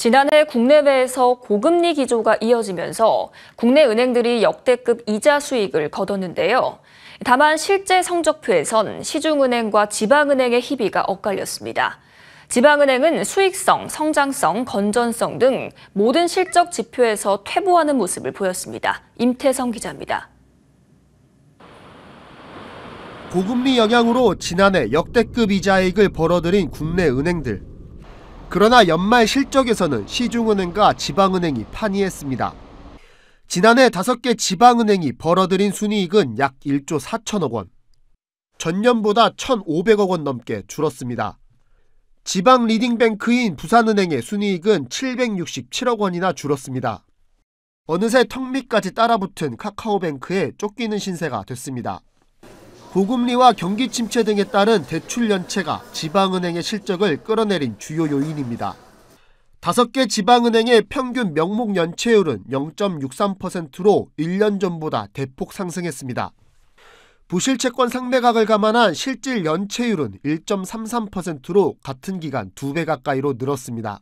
지난해 국내외에서 고금리 기조가 이어지면서 국내 은행들이 역대급 이자 수익을 거뒀는데요. 다만 실제 성적표에선 시중은행과 지방은행의 희비가 엇갈렸습니다. 지방은행은 수익성, 성장성, 건전성 등 모든 실적 지표에서 퇴보하는 모습을 보였습니다. 임태성 기자입니다. 고금리 영향으로 지난해 역대급 이자익을 벌어들인 국내 은행들. 그러나 연말 실적에서는 시중은행과 지방은행이 판이했습니다. 지난해 5개 지방은행이 벌어들인 순이익은 약 1조 4천억 원. 전년보다 1,500억 원 넘게 줄었습니다. 지방 리딩뱅크인 부산은행의 순이익은 767억 원이나 줄었습니다. 어느새 턱밑까지 따라붙은 카카오뱅크에 쫓기는 신세가 됐습니다. 고금리와 경기 침체 등에 따른 대출 연체가 지방은행의 실적을 끌어내린 주요 요인입니다. 다섯 개 지방은행의 평균 명목 연체율은 0.63%로 1년 전보다 대폭 상승했습니다. 부실 채권 상매각을 감안한 실질 연체율은 1.33%로 같은 기간 2배 가까이로 늘었습니다.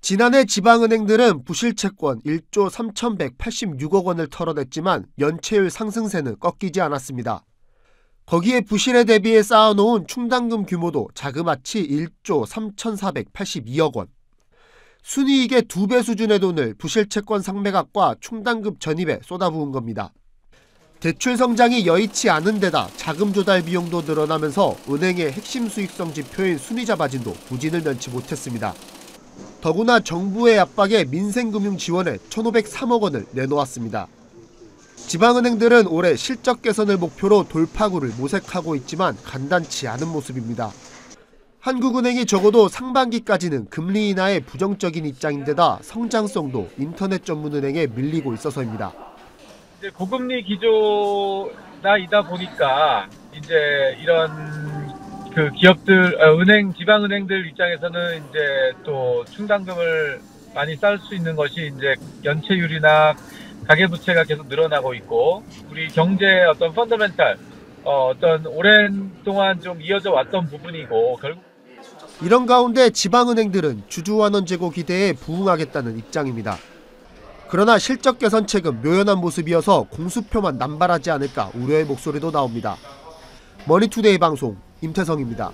지난해 지방은행들은 부실 채권 1조 3,186억 원을 털어냈지만 연체율 상승세는 꺾이지 않았습니다. 거기에 부실에 대비해 쌓아놓은 충당금 규모도 자그마치 1조 3,482억 원. 순이익의 두 배 수준의 돈을 부실채권 상매각과 충당금 전입에 쏟아부은 겁니다. 대출 성장이 여의치 않은 데다 자금 조달 비용도 늘어나면서 은행의 핵심 수익성 지표인 순이자 마진도 부진을 면치 못했습니다. 더구나 정부의 압박에 민생금융 지원에 1,503억 원을 내놓았습니다. 지방은행들은 올해 실적 개선을 목표로 돌파구를 모색하고 있지만 간단치 않은 모습입니다. 한국은행이 적어도 상반기까지는 금리 인하에 부정적인 입장인데다 성장성도 인터넷 전문은행에 밀리고 있어서입니다. 이제 고금리 기조나 이다 보니까 이제 이런 그 기업들, 어, 은행, 지방은행들 입장에서는 이제 또 충당금을 많이 쌓을 수 있는 것이 이제 연체율이나 가계부채가 계속 늘어나고 있고 우리 경제의 어떤 펀더멘탈 어, 어떤 오랜 동안 좀 이어져 왔던 부분이고 결국 이런 가운데 지방은행들은 주주환원 제고 기대에 부응하겠다는 입장입니다. 그러나 실적 개선책은 묘연한 모습이어서 공수표만 남발하지 않을까 우려의 목소리도 나옵니다. 머니투데이 방송 임태성입니다.